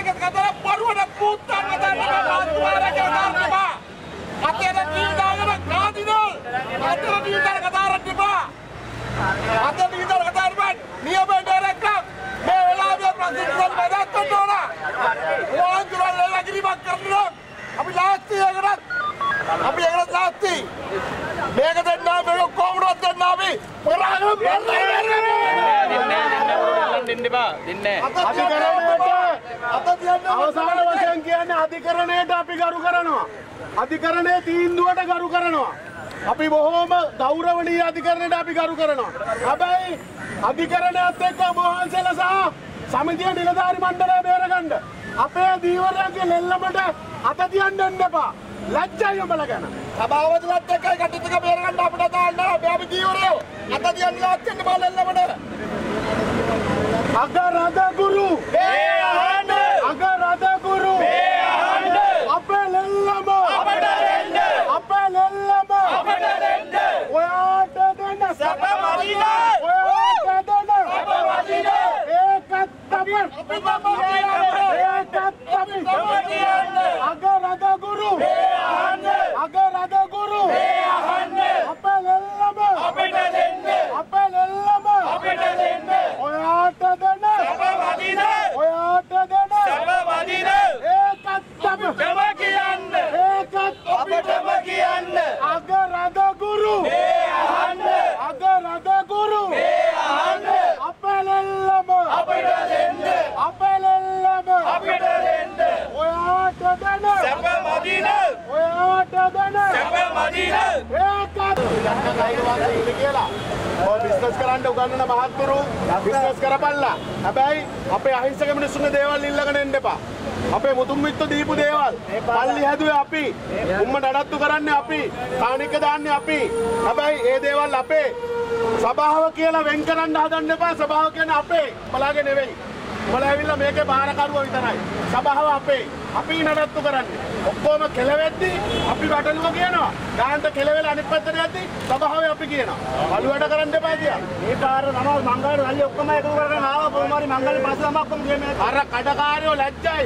මාර්ගයට කතර බරුවට පුත්තන් ගතන්න මාර්ගයට කතාරන්න අතේ ඩීල් දාගෙන කාදිනල් අතේ ඩීල් දාගෙන කතාරන්න එපා අතේ ඩීල් දාගෙන කතාරන්න නියම ඩයරෙක්ට් මේ වෙලාවේ ප්‍රතිනිධියන් බදාගන්න ඕන. ඕන්තුරල් ලගිරිමක් කරනවා අපි ලාස්ති එකකට අපි ඒකට ලාස්ති මේක දෙන්නා මේක කොමුණක් දෙන්නා අපි පරාගම දෙන්න එපා දෙන්නේ අවසාන වශයෙන් කියන්නේ අධිකරණයට අපි ගරු කරනවා. අධිකරණයේ තීන්දුවට ගරු කරනවා. අපි බොහෝම ගෞරවනීය අධිකරණයට අපි ගරු කරනවා. හැබැයි අධිකරණයත් එක්ක ඔබ වහන්සේලා සහ සමිතිය නිලධාරි මණ්ඩලය බේරගන්න. අපේ දීවරයන්ගේ ලෙල්ලමට අත තියන්න එන්න එපා. ලැජ්ජයි උඹලා ගැන. සභාවතුලත් එක්කයි කටයුතු ටික බේරගන්න අපිට දාන්න අපි අපි ජීවරයෝ අත තියන්න ලාච්චෙන්න බලෙල්ලමඩ අගරද ගුරු අගරද ගුරු අපේ ලෙල්ලම අපේ ලෙල්ලම ඔයාට දෙන්න ඔයාට දෙන්න ඒකත් තමයි ඒකත් තමයි අගරද ගුරු අගරද ගුරු අපේ ලෙල්ලම අපේ ලෙල්ලම ඔයාට දෙන්න ඔයාට දෙන්න ඒකත් තමයි ඒකත් අගරද ගුරු අගරද ගුරු අපේ ලෙල්ලම අපේ ලෙල්ලම ඔයාට දෙන්න ඔයාට දෙන්න ඒකත් කියලා ඔය බිස්නස් කරන්න උගන්නන මහත්තුරු බිස්නස් කරපල්ලා හැබැයි අපේ අහිංසක මිනිස්සුන්ගේ දේවල් ඉල්ලගෙන එන්න එපා. අපේ මුතුන් මිත්තු දීපු දේවල් පල්ලි හැදුවේ අපි. උම්ම නඩත්තු කරන්නේ අපි. කාණික දාන්නේ අපි. හැබැයි ඒ දේවල් අපේ. සභාව කියලා වෙන් කරන්න හදන්න එපා. සභාව කියන්නේ අපේ. බලාගෙන නෙවෙයි. උඹලා ඇවිල්ලා මේකේ බාරකරුවා විතරයි. සභාව අපේ. අපි නඩත්තු කරන්නේ. ඔක්කොම කෙලවෙද්දි අපි බටලුව කියනවා. ගාන්ට කෙලවෙලා අනිත් පැත්තට යද්දි සභාවේ අපි කියනවා. බලු වැඩ කරන්න එපා කියලා. මේ පාර තමයි මංගල රැලි ඔක්කොම එකතු කරගෙන ආවා. කොහොම හරි මංගල පස්සේ තමයි ඔක්කොම ගියේ මේ අර කඩකාරයෝ ලැජ්ජයි.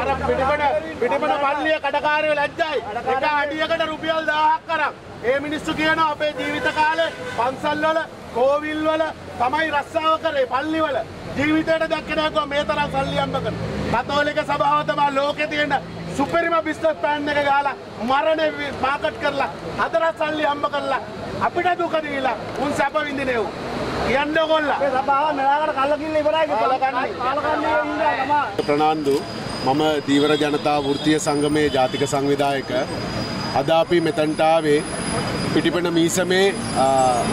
අර පිටිපන පිටිපන පල්ලිය කඩකාරයෝ ලැජ්ජයි. එක අඩියකට රුපියල් 1000ක් කරන් ඒ මිනිස්සු කියනවා අපේ ජීවිත කාලේ පන්සල් වල කෝවිල් වල තමයි රස්සාව කරේ පල්ලි වල ජීවිතේට දැක්කේ නැහැ මේ තරම් සල්ලි අම්බ කරන කතෝලික සභාව තමයි ලෝකේ තියෙන සුපිරිම බිස්නස් ප්ලෑන් එක ගාලා මරණය මාකට් කරලා හතරක් සල්ලි අම්බ කරලා අපිට දුක දීලා උන් සැප විඳිනේ උන් කියන්න ඕගොල්ලා මේ සභාව මෙලාකට කල්ලකින්න ඉවරයි කල්ලකන්නේ. කාලකන්නේ ඉඳලා තමයි ප්‍රනාන්දු මම දීවර ජනතා වෘතිය සංගමයේ ජාතික සංවිධායක අද අපි මෙතන්ට ආවේ පිටිපෙන මීසමේ අ,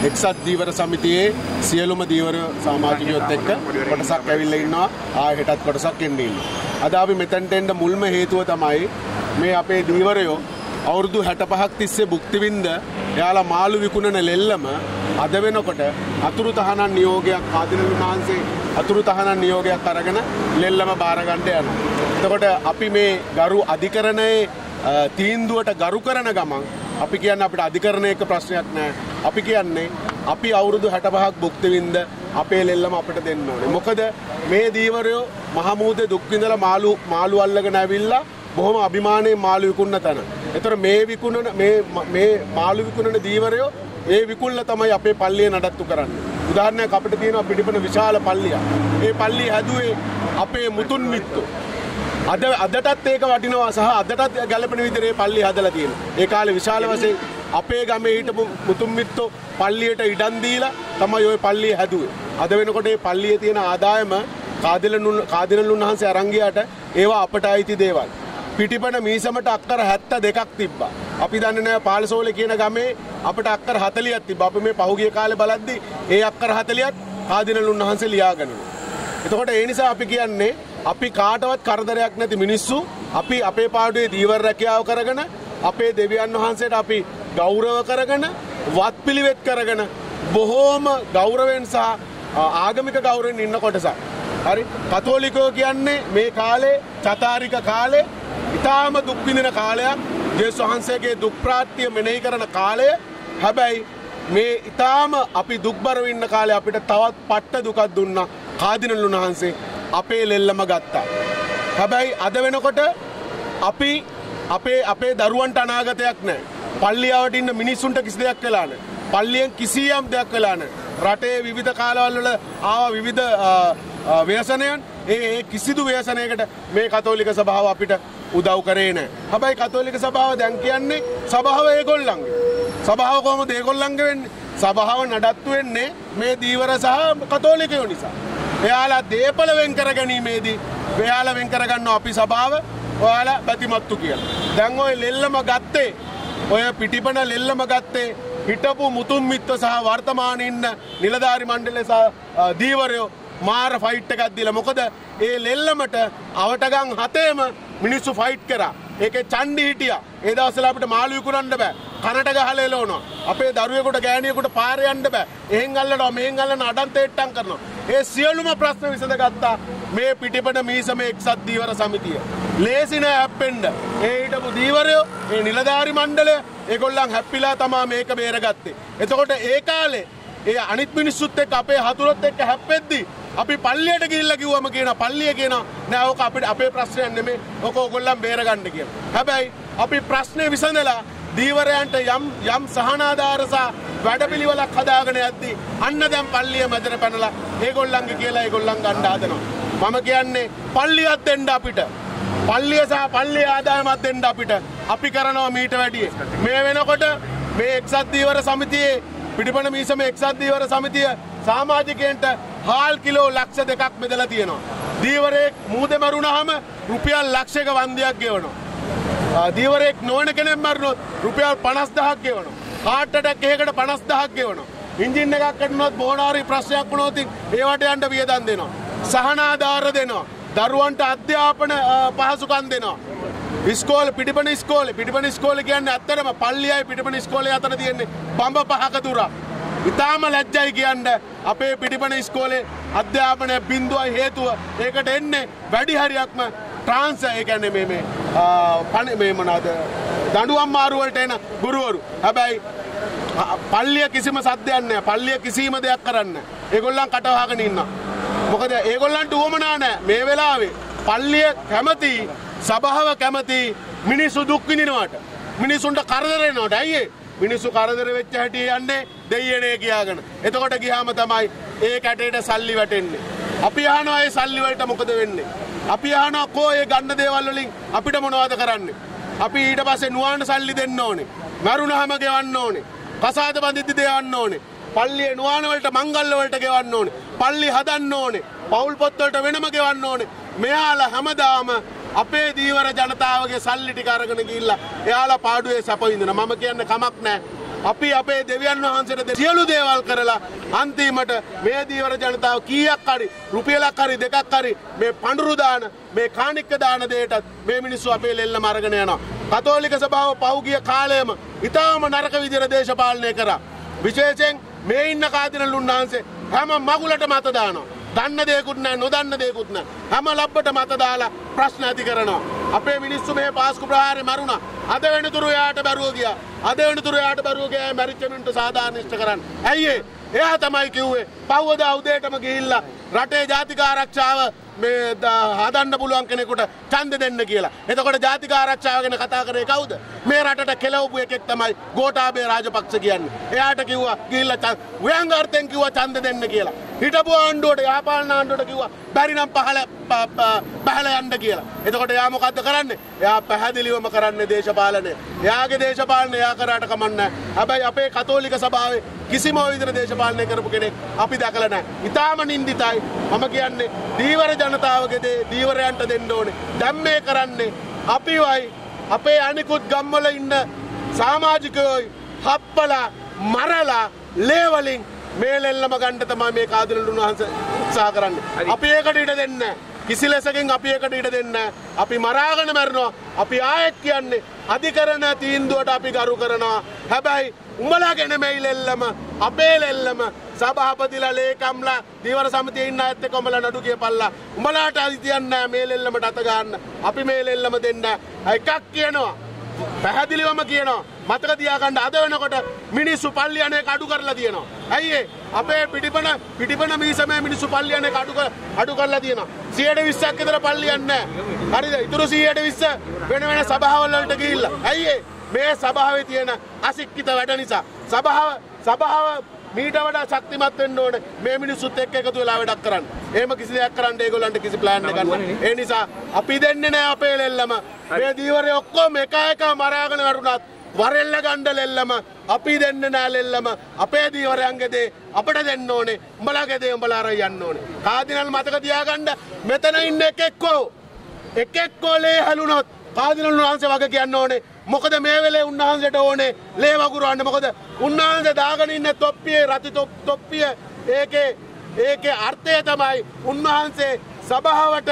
එක්සත් දීවර සමිතියේ සියලුම දීවර සමාජිකයොත් එක්ක කොටසක් ඇවිල්ලා ඉන්නවා ආයෙ හෙටත් කොටසක් එන්න ඉන්නවා. අද අපි මෙතනට එන්න මුල්ම හේතුව තමයි මේ අපේ දීවරයෝ අවුරුදු 65ක් තිස්සේ භුක්ති විඳ එයාලා මාළු විකුණන ලෙල්ලම අද වෙනකොට අතුරු තහනම් නියෝගයක් ආදිනල් වහන්සේ අතුරු තහනම් නියෝගයක් අරගෙන ලෙල්ලම බාරගන්න යනවා. එතකොට අපි මේ ගරු අධිකරණයේ අ, තීන්දුවට ගරු කරන ගමන් අපි කියන්නේ අපිට අධිකරණයක ප්‍රශ්නයක් නැහැ. අපි කියන්නේ අපි අවුරුදු 65ක් භුක්ති විඳ අපේ ලෙල්ලම අපිට දෙන්න ඕනේ. මොකද මේ දීවරයෝ මහමූදේ දුක් විඳලා මාළු මාළු අල්ලගෙන ඇවිල්ලා බොහොම අභිමානයෙන් මාළු විකුණන තැන. ඒතර මේ විකුණන මේ මේ මාළු විකුණන දීවරයෝ ඒ විකුල්ල තමයි අපේ පල්ලිය නඩත්තු කරන්නේ. උදාහරණයක් අපිට තියෙනවා පිටිපන විශාල පල්ලියක්. ඒ පල්ලිය හැදුවේ අපේ මුතුන් මිත්තෝ. අද අදටත් ඒක වටිනවා සහ අදටත් ගැලපෙන විදිහේ පල්ලි හදලා තියෙනවා. ඒ කාලේ විශාල වශයෙන් අපේ ගමේ හිටපු මුතුන් මිත්තෝ පල්ලියට ඉඩම් දීලා තමයි ওই පල්ලිය හැදුවේ. අද වෙනකොට මේ පල්ලියේ තියෙන ආදායම කාදිලනුන් කාදිනලුන් වහන්සේ අරන් ගියාට ඒවා අපට අයිති දේවල්. පිටිපන මීසමට අක්කර 72ක් තිබ්බා. අපි දන්නේ නැහැ පාලසෝලේ කියන ගමේ අපිට අක්කර 40ක් තිබ්බා. අපි මේ පහුගිය කාලේ බලද්දි ඒ අක්කර 40ත් කාදිනලුන් වහන්සේ ලියාගන්නවා. එතකොට ඒ නිසා අපි කියන්නේ අපි කාටවත් කරදරයක් නැති මිනිස්සු අපි අපේ පාඩුවේ දීවර රැකියාව කරගෙන අපේ දෙවියන් වහන්සේට අපි ගෞරව කරගෙන වත් පිළිවෙත් කරගෙන බොහෝම ගෞරවෙන් සහ ආගමික ගෞරවෙන් ඉන්න කොටසක්. හරි? කතෝලිකෝ කියන්නේ මේ කාලේ චතාරික කාලේ ඉතාම දුක්විඳින කාලයක්. ජේසු වහන්සේගේ දුක්ප්‍රාත්තිය මෙනෙහි කරන කාලය. හැබැයි මේ ඉතාම අපි දුක්බරව ඉන්න කාලේ අපිට තවත් පට්ට දුකක් දුන්නා. කාදිනලුන් වහන්සේ අපේ ලෙල්ලම ගත්තා. හැබැයි අද වෙනකොට අපි අපේ අපේ දරුවන්ට අනාගතයක් නෑ. පල්ලියාවට ඉන්න මිනිස්සුන්ට කිසි දෙයක් වෙලාන. පල්ලියෙන් කිසියම් දෙයක් වෙලාන. රටේ විවිධ කාලවල්වල ආව විවිධ අ, අ, ව්‍යසනයන් ඒ ඒ කිසිදු ව්‍යසනයකට මේ කතෝලික සභාව අපිට උදව් කරේ නෑ. හැබැයි කතෝලික සභාව දැන් කියන්නේ සභාව ඒගොල්ලන්ගේ. සභාව කොහොම දේගොල්ලන්ගේ වෙන්නේ සභාව නඩත්තු වෙන්නේ මේ දීවර සහ කතෝලිකයෝ නිසා. එයාලා දේපල වෙන් කර ගැනීමේදී එයාල වෙන් කරගන්න අපි සභාව ඔයාලා බැතිමත්තු කියලා. දැන් ඔය ලෙල්ලම ගත්තේ ඔය පිටිපන ලෙල්ලම ගත්තේ හිටපු මුතුන් මිත්ත සහ වර්තමාන ඉන්න නිලධාරි මණ්ඩලය සහ අ, දීවරයෝ මාර ෆයිට් එකක් දීලා මොකද ඒ ලෙල්ලමට අවටගම් හතේම මිනිස්සු ෆයිට් කරා. ඒකේ චණ්ඩි හිටියා. ඒ දවස්වල අපිට මාළු විකුණන්න බෑ. කනට ගහලා එලවනවා. අපේ දරුවෙකුට ගෑණියෙකුට පාරේ යන්න බෑ. එහෙන් අල්ලනවා මෙහෙන් අල්ලන අඩන් තේට්ටම් කරනවා. ඒ සියලුම ප්‍රශ්න විසඳගත්තා මේ පිටිපට මීසම එක්සත් දීවර සමිතිය. ලේසි නෑ හැප්පෙන්න. ඒ හිටපු දීවරයෝ, ඒ නිලධාරි මණ්ඩලය ඒගොල්ලන් හැප්පිලා තමා මේක බේරගත්තේ. එතකොට ඒ කාලේ ඒ අනිත් මිනිස්සුත් එක්ක අපේ හතුරොත් එක්ක හැප්පෙද්දි අපි පල්ලියට ගිහිල්ලා කිව්වම කියන පල්ලිය කියන නෑ ඕක අපිට අපේ ප්‍රශ්නයක් නෙමෙයි ඕක ඕගොල්ලන් බේරගන්න කියලා. හැබැයි අපි ප්‍රශ්නේ විසඳලා දීවරයන්ට යම් යම් සහනාධාර සහ වැඩපිළිවෙලක් හදාගෙන යද්දී අන්න දැන් පල්ලිය මැදට පැනලා ඒගොල්ලන්ගේ කියලා ඒගොල්ලන් ගන්න හදනවා. මම කියන්නේ පල්ලියක් දෙන්න අපිට. පල්ලිය සහ පල්ලිය ආදායමත් දෙන්න අපිට. අපි කරනවා මීට වැඩිය. මේ වෙනකොට මේ එක්සත් දීවර සමිතියේ පිටිපන මීසම එක්සත් දීවර සමිතිය සාමාජිකයන්ට හාල් කිලෝ ලක්ෂ දෙකක් බෙදලා තියෙනවා. දීවරයෙක් මූදෙ මරුණාම රුපියල් ලක්ෂයක වන්දියක් ගෙවනවා. ආ, දීවරයෙක් නොවන කෙනෙක් මරුණොත් රුපියල් 50000ක් ගෙවනවා. හાર્ට් ඇටැක් එකකට 50000ක් ගෙවනවා. එන්ජින් එකක් කඩනොත් බෝනාරි ප්‍රශ්නයක් වුණොත් ඒවට යන්න වියදම් දෙනවා. සහනාධාර දෙනවා. දරුවන්ට අධ්‍යාපන අ, පහසුකම් දෙනවා. ඉස්කෝල පිටිපන ස්කෝල පිටිපන ස්කෝල කියන්න ඇත්තරම පල්ලියයි පිටිපන ස්කෝල අතර තියෙන්නේ බඹ පහක තුරා. ඉතාම ලැජ්ජයි කියන්න අපේ පිටිපන ස්කෝලේ අධ්‍යාපනය බින්දුවයි හේතුව ඒකට එන්නේ වැඩි හරියක්ම ට්‍රාන්ස ඒකැන්නේ මේ මේ පන මේ මනාද දඩුවම් මාරුවලට එන ගුරුවරු හැබැයි අ- පල්ලිය කිසිම සද්‍යයන්න පල්ලිය කිසිීම දෙයක් කරන්න ඒගොල්ලන් කටවාගෙන ඉන්න. මොකද ඒගොල්ලන්ට උවමනා නෑ මේ වෙලාවේ පල්ලිය කැමති සභාව කැමති මිනිස්සු දුක්විනිනවට මිනිසුන්ට කරදරනවට ඇයිඒ මිනිස්සු කරදර වෙච්ච හැටිය යන්නේ දෙයනේ කියාගෙන එතකොට ගිහාම තමයි ඒ කැටේට සල්ලි වැටෙන්නේ. අපි ආනවා ඒ සල්ලිවලට මොකද වෙන්නේ. අපි ආනවා කෝ ඒ ගන්න දේවල් වලින් අපිට මොනවද කරන්නේ. අපි ඊට පස්සේ නුවන්ට සල්ලි දෙන්න ඕනේ. මරුණහම ගෙවන්න ඕනේ. කසාද බඳිද්දි දෙවන්න ඕනේ. පල්ලිය නුවානවලට මංගල්ලවලට ගෙවන්න ඕනේ. පල්ලි හදන්න ඕනේ. පවුල් පොත්වලට වෙනම ගෙවන්න ඕනේ. මෙයාලා හැමදාම අපේ දීවර ජනතාවගේ සල්ලි ටික අරගෙන ගිහිල්ලා එයාලා පාඩුවේ සැප විඳින මම කියන්නේ කමක් නැහැ. අපි අපේ දෙවියන් වහන්සේට දෙ- සියලු දේවල් කරලා අන්තිමට මේ දීවර ජනතාව කීයක් හරි රුපියලක් හරි දෙකක් හරි මේ පඳුරු දාන මේ කාණික්ක දාන දෙයටත් මේ මිනිස්සු අපේ ලෙල්ලම අරගෙන යනවා. කතෝලික සභාව පෞගිය කාලයම ඉතාම නරක විදිහට දේශපාලනය කරා. විශේෂයෙන් මේ ඉන්න කාදිනල් උන්වහන්සේ හැම මගුලට මත දානවා. දන්න දෙයකුත් නැහැ නොදන්න දෙයකුත් නැහැ. හැම ලබ්බට මත දාලා ප්‍රශ්න ඇති කරනවා. අපේ මිනිස්සු මේ පාස්කු ප්‍රහාරේ මරුණා. අද වෙනතුරු එයාට බැරුව ගියා. අද වෙනතුරු එයාට බැරුව ගියා මැරිච්ච මිනින්ට සාධාරණිෂ්ඨ කරන්න. ඇයි ඒ? එයා තමයි කිව්වේ පව්වදා උදේටම ගිහිල්ලා රටේ ජාතික ආරක්ෂාව මේ ද- හදන්න පුළුවන් කෙනෙකුට ඡන්ද දෙන්න කියලා. එතකොට ජාතික ආරක්ෂාව ගැන කතා කරේ කවුද? මේ රටට කෙලවපු එකෙක් තමයි ගෝඨාභය රාජපක්ෂ කියන්නේ. එයාට කිව්වා ගිහිල්ලා ඡ- ව්‍යංගාර්ථයෙන් කිව්වා ඡන්ද දෙන්න කියලා. හිටපු ආණ්ඩුවට යාපාලන ආණ්ඩුවට කිව්වා බැරි නම් පහල ප- ප- පහල යන්න කියලා. එතකොට එයා මොකද්ද කරන්නේ? එයා පැහැදිලිවම කරන්නේ දේශපාලනය. එයාගේ දේශපාලනය එයා කරාට කමන්නේ නැහැ. හැබැයි අපේ කතෝලික සභාවේ කිසිම විදිහට දේශපාලනය කරපු කෙනෙක් අපි දැකලා නැහැ. ඊටාම නින්දිතයි. මම කියන්නේ දීවර ජනතාවගේ දේ දීවරයන්ට දෙන්න ඕනේ. දැන් මේ කරන්නේ අපිවයි අපේ අනිකුත් ගම්වල ඉන්න සමාජිකයෝයි හප්පලා මරලා ලේවලින් මේ ලෙල්ලම ගන්න තමයි මේ කාදුලුන් වහන්සේ උත්සාහ කරන්නේ. අපි ඒකට ඉඩ දෙන්නේ නැහැ. කිසි ලෙසකින් අපි ඒකට ඉඩ දෙන්නේ. අපි මරාගෙන මැරෙනවා. අපි ආයෙත් කියන්නේ අධිකරණ තීන්දුවට අපි ගරු කරනවා. හැබැයි උඹලාගෙන මේ ලෙල්ලම අපේ ලෙල්ලම සභාපතිලා ලේකම්ලා දීවර සමිතියේ ඉන්න ඇත්ත කොමලා නඩු කියපල්ලා. උඹලාට අයිතියක් නැහැ මේ ලෙල්ලමට අත ගන්න. අපි මේ ලෙල්ලම දෙන්න. එකක් කියනවා. පැහැදිලිවම කියනවා මතක තියාගන්න අද වෙනකොට මිනිස්සු පල්ලි යන එක අඩු කරලා තියෙනවා. ඇයි ඒ? අපේ පිටිපන පිටිපන මීසමේ මිනිස්සු පල්ලි යන එක අඩු කර- අඩු කරලා තියෙනවා. 120ක් විතර පල්ලි යන්නේ නැහැ. හරිද? ඉතුරු 120 වෙන වෙන සභාවල් වලට ගිහිල්ලා. ඇයි ඒ? මේ සභාවේ තියෙන අසික්කිත වැඩ නිසා සභාව සභාව මීට වඩා ශක්තිමත් වෙන්න ඕනේ මේ මිනිස්සුත් එක්ක එකතු වෙලා වැඩක් කරන්න. එහෙම කිසි දෙයක් කරන්න ඒගොල්ලන්ට කිසි ප්ලෑන් එකක් නැහැ. ඒ නිසා අපි දෙන්නේ නැහැ අපේ ලෙල්ලම. මේ දීවරේ ඔක්කොම එක එක මරාගෙන වැටුණත් වරෙල්ල ගණ්ඩ ලෙල්ලම අපි දෙන්න නෑ ලෙල්ලම අපේ දීවරයන්ගේ දේ අපට දෙන්න ඕනේ. උඹලාගේ දේ උඹලා අරන් යන්න ඕනේ. කාදිනල් මතක තියාගන්න මෙතන ඉන්න එකෙක්කෝ එකෙක්කෝ ලේ හැලුනොත් කාදිනල් වහන්සේ වගේ කියන්න ඕනේ. මොකද මේ වෙලේ උන්වහන්සේට ඕනේ ලේ වගුරවන්න. මොකද උන්වහන්සේ දාගෙන ඉන්න තොප්පියේ රති තොප්- තොප්පිය ඒකේ ඒකේ අර්ථය තමයි උන්වහන්සේ සභාවට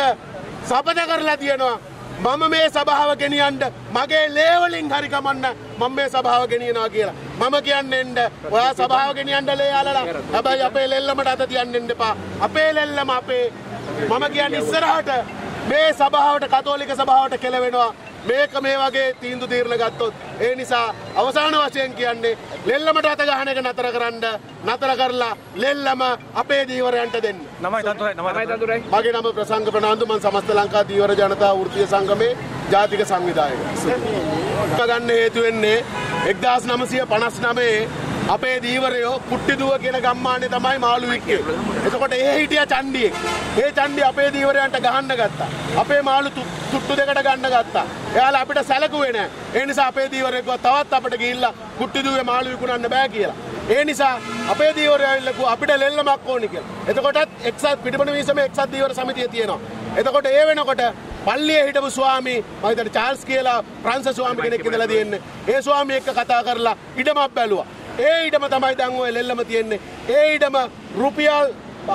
සපත කරලා තියෙනවා. මම මේ සභාව ගෙනියන්ට මගේ ලේවලින් හරි කමන්න මම මේ සභාව ගෙනියනවා කියලා. මම කියන්නේ එන්න ඔයා සභාව ගෙනියන්න ලේ අලලා. හැබැයි අපේ ලෙල්ලමට අත තියන්න එන්න එපා. අපේ ලෙල්ලම අපේ මම කියන්නේ ඉස්සරහට මේ සභාවට කතෝලික සභාවට කෙලවෙනවා. මේක මේ වගේ තීන්දු තීරණ ගත්තොත් ඒ නිසා අවසාන වශයෙන් කියන්නේ ලෙල්ලමට අත ගහන එක නතර කරන්න නතර කරලා ලෙල්ලම අපේ දීවරයන්ට දෙන්න. නමයි තන්තුරයි නමයි තන්තුරයි මගේ නම ප්‍රසංග ප්‍රනාන්දු මන් සමස්ත ලංකා දීවර ජනතා වෘත්තීය සංගමේ ජාතික සංවිධායක. ගන්න හේතු වෙන්නේ 1959 අපේ දීවරයෝ කුට්ටිදුව කියන ගම්මානේ තමයි මාළු වික්කේ. එතකොට ඒ හිටියා චණ්ඩියෙක්. ඒ චණ්ඩි අපේ දීවරයන්ට ගහන්න ගත්තා. අපේ මාළු තු- තුට්ටු දෙකට ගන්න ගත්තා. එයාලා අපිට සැලකුවේ නෑ. ඒ නිසා අපේ දීවරයෙක්ව තවත් අපිට ගිහිල්ලා කුට්ටිදුවේ මාළු විකුණන්න බෑ කියලා. ඒ නිසා අපේ දීවරය ඇවිල්ලකු අපිට ලෙල්ලමක් ඕනි කියලා. එතකොටත් එක්සත් පිටිපණ වීසමේ එක්සත් දීවර සමිතිය තියෙනවා. එතකොට ඒ වෙනකොට පල්ලියේ හිටපු ස්වාමී මම හිතන්නේ චාල්ස් කියලා ප්‍රංශ ස්වාමී කෙනෙක් ඉඳලා තියෙන්නේ. ඒ ස්වාමී එක්ක කතා කරලා ඉඩමක් බැලුවා. ඒ ඉඩම තමයි දැන් ඔය ලෙල්ලම තියෙන්නේ. ඒ ඉඩම රුපියල්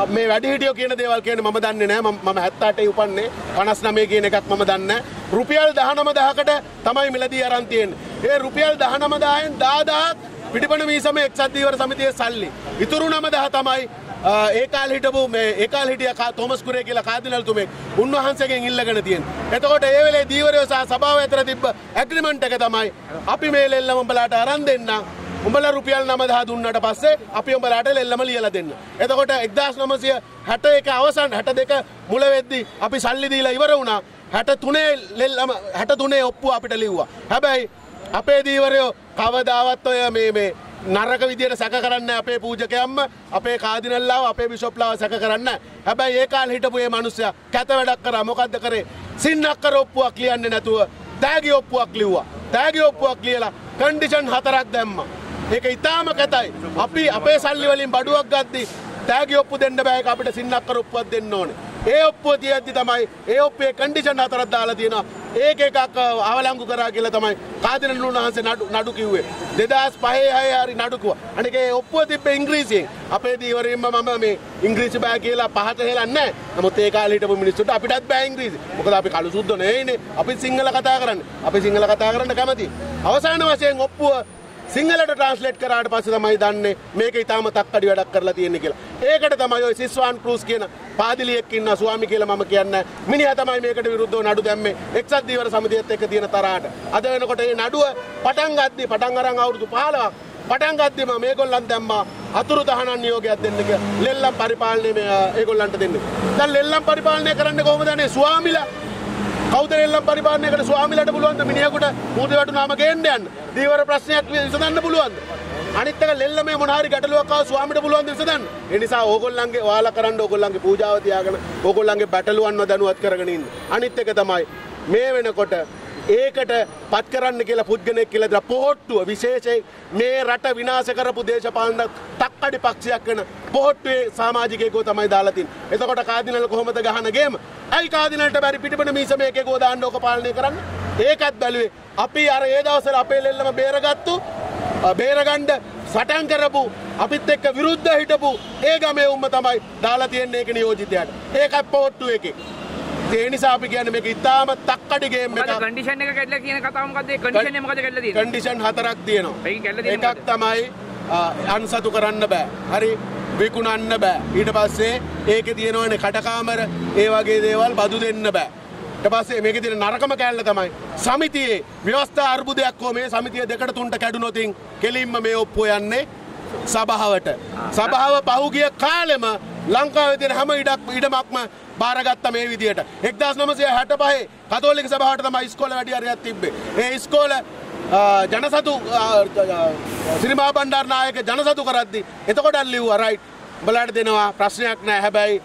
මේ වැඩිහිටියෝ කියන දේවල් කියන්නේ මම දන්නේ නැහැ. මම මම 78 උපන්නේ 59 කියන එකක් මම දන්නේ නැහැ. රුපියල් 19000කට තමයි මිලදී අරන් තියෙන්නේ. ඒ රුපියල් 19000න් 10000ක් පිටිපණ මීසම එක්සත් දීවර සමිතියේ සල්ලි. ඉතුරු 9000 තමයි අ, ඒ කාලේ හිටපු මේ ඒ කාලේ හිටිය කා- තෝමස් කුරේ කියලා කාදිනල්තුමෙක් උන්වහන්සේගෙන් ඉල්ලගෙන තියෙනවා. එතකොට ඒ වෙලේ දීවරයෝ සහ සභාව අතර තිබ්බ ඇග්‍රීමන්ට් එක තමයි අපි මේ ලෙල්ලම උඹලාට අරන් දෙන්නම්. උඹලා රුපියල් 9000 දුන්නාට පස්සේ අපි උඹලාට ලෙල්ලම ලියලා දෙන්න. එතකොට 1961 අවසන් 62 මුල වෙද්දි අපි සල්ලි දීලා ඉවර වුණා. 63 ලෙල්ලම 63 ඔප්පුව අපිට ලිව්වා. හැබැයි අපේ දීවරයෝ කවදාවත් ඔය මේ මේ නරක විදියට සැක කරන්න අපේ පූජකයම්ම අපේ කාදිනල්ලාව අපේ බිෂොප්ලාව සැක කරන්න හැබැයි ඒ කාල හිටපු ඒ මනුස්සයා කැත වැඩක් කරා මොකද්ද කරේ සින්නක්කර ඔප්පුවක් ලියන්නේ නැතුව තෑගි ඔප්පුවක් ලිව්වා තෑගි ඔප්පුවක් ලියලා කන්ඩිෂන් හතරක් දැම්මා ඒක ඉතාම කැතයි. අපි අපේ සල්ලි වලින් බඩුවක් ගද්දි තෑගි ඔප්පු දෙන්න බෑ. ඒක අපිට සින්නක්කර ඔප්පුවක් දෙන්න ඕනේ. ඒ ඔප්පුව තියද්දි තමයි ඒ ඔප්පුවේ කන්ඩිෂන් හතරක් දාලා තියෙනවා. ඒක එකක් අවලංගු කරා කියලා තමයි කාදිනල් උන්වහන්සේ නඩු නඩු කිව්වේ. 2005 6 හරි නඩු කිව්වා අනික ඒ ඔප්පුව තිබ්බේ ඉංග්‍රීසියෙන්. අපේ දීවරින්ම මම මේ ඉංග්‍රීසි බෑ කියලා පහත හෙලන්නේ නැහැ. නමුත් ඒ කාලේ හිටපු මිනිස්සුන්ට අපිටත් බෑ ඉංග්‍රීසි. මොකද අපි කළු සුද්ද නෙවෙයිනේ. අපි සිංහල කතා කරන්නේ. අපි සිංහල කතා කරන්න කැමතියි. අවසාන වශයෙන් ඔප්පුව සිංහලට ට්‍රන්ස්ලේට් කරාට පස්සේ තමයි දන්නේ මේක ඊටාම තක්කඩි වැඩක් කරලා තියෙන්නේ කියලා. ඒකට තමයි ඔය සිස්වාන් ක්‍රූස් කියන පාදිලියෙක් ඉන්න ස්වාමි කියලා මම කියන්නේ. මිනිහා තමයි මේකට විරුද්ධව නඩු දැම්මේ එක්සත් දීවර සමිතියත් එක්ක තියෙන තරහට. අද වෙනකොට මේ නඩුව පටන් ගද්දි පටන් අරන් අවුරුදු 15ක් පටන් ගද්දිම මේගොල්ලන් දැම්මා අතුරු දහනන් නියෝගයක් දෙන්න කියලා. ලෙල්ලම් පරිපාලනය මේ ඒගොල්ලන්ට දෙන්න. දැන් ලෙල්ලම් පරිපාලනය කරන්න කොහොමද අනේ ස්වාමිලා කවුද එල්ලම් පරිපාලනයකට ස්වාමිලට පුළුවන්ද මිනිහෙකුට මුහුද වැටුනාම ගේන්න යන්න. දීවර ප්‍රශ්නයක් විසඳන්න පුළුවන්ද? අනිත් එක ලෙල්ල මේ මොන හරි ගැටලුවක් ආව ස්වාමිට පුළුවන්ද විසඳන්න? ඒ නිසා ඕගොල්ලන්ගේ ඔයාලා කරන්න ඕගොල්ලන්ගේ පූජාව තියාගෙන ඕගොල්ලන්ගේ බැටළුවන්ව දැනුවත් කරගෙන ඉන්න. අනිත් එක තමයි මේ වෙනකොට ඒකට පත් කරන්න කියලා පුද්ගලයෙක් කියලා දා පොහොට්ටුව විශේෂයෙන් මේ රට විනාශ කරපු දේශපාලන තක්කඩි පක්ෂයක් වෙන පොහොට්ටුවේ සමාජිකයෙකෝ තමයි දාලා තින්නේ. එතකොට කාදිනල් කොහොමද ගහන ගේම? ඇයි කාදිනල්ට බැරි පිටිපණ මීස මේකේකෝ දාන්න ඕක පාලනය කරන්න? ඒකත් බැලුවේ. අපි අර ඒ දවස්වල අපේ ලෙල්ලම බේරගත්තු බේරගණ්ඩ සටන් කරපු අපිත් එක්ක විරුද්ධ හිටපු ඒ ගමේ උම්ම තමයි දාලා තියෙන්නේ ඒක නියෝජිතයාට. ඒකත් පොහොට්ටු එකේ. ඒ නිසා අපි කියන්නේ මේක ඉතාම තක්කඩි ගේම් එකක්. කන්ඩිෂන් එක කැඩලා කියන කතාව මොකද්ද කන්ඩිෂන් එක මොකද කැඩලා තියෙන්නේ කන්ඩිෂන් හතරක් තියෙනවා. එකක් තමයි අන්සතු කරන්න බෑ. හරි විකුණන්න බෑ. ඊට පස්සේ ඒකේ තියෙනවනේ කටකාමර ඒ වගේ දේවල් බදු දෙන්න බෑ. එපස්සේ මේක තින නරකම කෑල්ල තමයි සමිතියේ ව්‍යවස්ථා අර්බුදයක් හෝ මේ සමිතිය දෙකට තුන්ට කැඩුනොතින් කෙලින්ම මේ ඔප්පු යන්නේ සභාවට සභාව පහුගිය කාලෙම ලංකාවේ තියෙන හැම ඉඩක් ඉඩමක්ම බාරගත්ත මේ විදියට එක්දස් නමසය හැට පහේ කතෝලික සභාවට තම ස්කෝල වැඩියරයක් තිබ්බේ ඒ ස්කෝල ජනසතු සිරිමා බණ්ඩාර්නායක ජනසතු කරද්දි එතකොට ලිව් රයිට් බලට දෙනවා ප්‍රශ්නයක් නෑ හැබැයි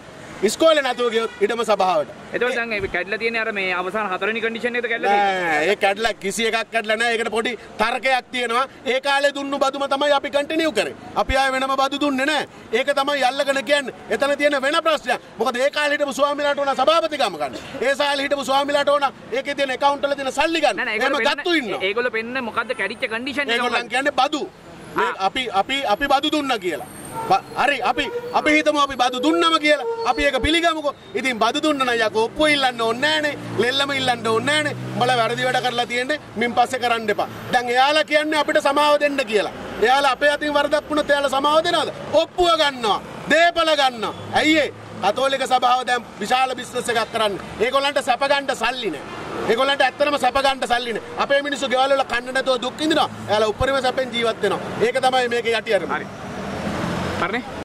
ඉස්කෝල නැතුව ගියොත් ඉඩම සභාවට. එතකොට දැන් ඒ කැඩලා තියෙන අර මේ අවසාන හතරවෙනි කන්ඩිෂන් එකට කැඩලා තියෙන්නේ. නෑ, ඒ කැඩලා කිසි එකක් කැඩලා නෑ. ඒකට පොඩි තර්කයක් තියෙනවා. ඒ කාලේ දුන්නු බදුම තමයි අපි කන්ටිනියු කරේ. අපි ආයේ වෙනම බදු දුන්නේ නෑ. ඒක තමයි අල්ලගෙන කියන්නේ. එතන තියෙන වෙන ප්‍රශ්නයක්. මොකද ඒ කාලේ හිටපු ස්වාමීලාට ඕන සභාපතිකම ගන්න. ඒ කාලේ හිටපු ස්වාමීලාට ඕන ඒකේ තියෙන account වල තියෙන සල්ලි ගන්න. එහෙම ගත්තු ඉන්නවා. ඒගොල්ලෝ පෙන්න මොකද්ද කැඩිච්ච කන්ඩිෂන් එක ඒගොල්ලන්? කියන්නේ බදු. මේ අපි අපි අපි බදු දුන්න කියලා හරි අපි අපි හිතමු අපි බදු දුන්නම කියලා. අපි ඒක පිළිගමුකෝ. ඉතින් බදු දුන්න නම් යකෝ ඔප්පු ඉල්ලන්න ඕනේ නෑනේ ලෙල්ලම ඉල්ලන්න ඕනේ නෑනේ උඹලා වැරදි වැඩ කරලා තියෙන්නේ මින් පස්සේ කරන්න එපා. දැන් එයාලා කියන්නේ අපිට සමාව දෙන්න කියලා. එයාලා අපේ අතින් වරදක් වුණොත් එයාලා සමාව දෙනවද? ඔප්පුව ගන්නවා. දේපල ගන්නවා. ඇයි ඒ කතෝලික සභාව දැන් විශාල බිස්නස් එකක් කරන්න. ඒගොල්ලන්ට සැප ගන්න සල්ලි නෑ. ඒගොල්ලන්ට ඇත්තටම සැප ගන්න සල්ලි නෑ. අපේ මිනිස්සු ගෙවල් වල කන්න නැතුව දුක් විඳිනවා. එයාලා උපරිම සැපෙන් ජීවත් වෙනවා. ඒක තමයි මේකේ යටි අරමුණ හරි. Parne.